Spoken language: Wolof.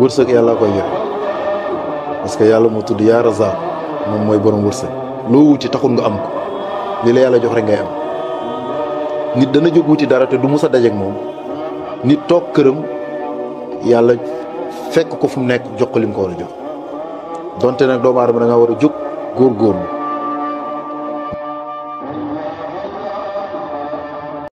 wërsëg yàlla koy joxe parce que yàlla moo tudd yaa razaq moom mooy borom wërsëg loo wuti taxul nga am ko li la yàlla jox rek ngay am nit dana jóg wuti dara te du mus a dajeeg moom nit toog këram yàlla fekk ko fu mu nekk jox ko lim ko war a jox donte nag doomu aadama da nga war a jóg góorgóorlu